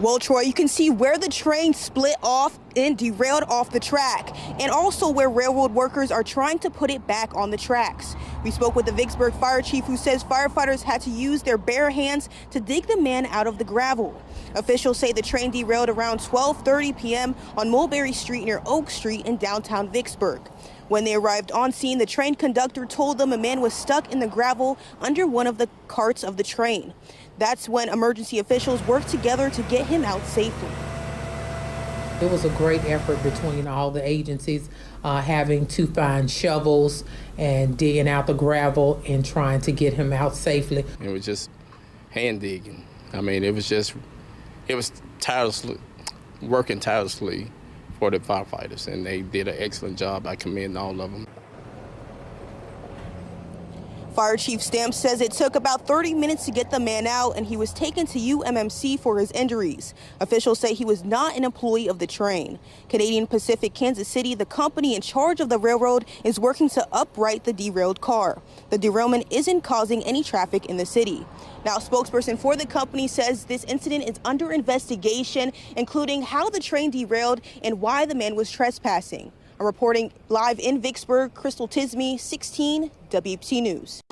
Well, Troy, you can see where the train split off and derailed off the track, and also where railroad workers are trying to put it back on the tracks. We spoke with the Vicksburg fire chief who says firefighters had to use their bare hands to dig the man out of the gravel. Officials say the train derailed around 12:30 p.m. on Mulberry Street near Oak Street in downtown Vicksburg. When they arrived on scene, the train conductor told them a man was stuck in the gravel under one of the carts of the train. That's when emergency officials worked together to get him out safely. It was a great effort between all the agencies uh, having to find shovels and digging out the gravel and trying to get him out safely. It was just hand digging. I mean, it was just, it was tirelessly, working tirelessly for the firefighters, and they did an excellent job. I commend all of them. Fire Chief Stamps says it took about 30 minutes to get the man out and he was taken to UMMC for his injuries. Officials say he was not an employee of the train. Canadian Pacific Kansas City, the company in charge of the railroad, is working to upright the derailed car. The derailment isn't causing any traffic in the city. Now, a spokesperson for the company says this incident is under investigation, including how the train derailed and why the man was trespassing. I'm reporting live in Vicksburg, Crystal Tisme, 16 WAPT News.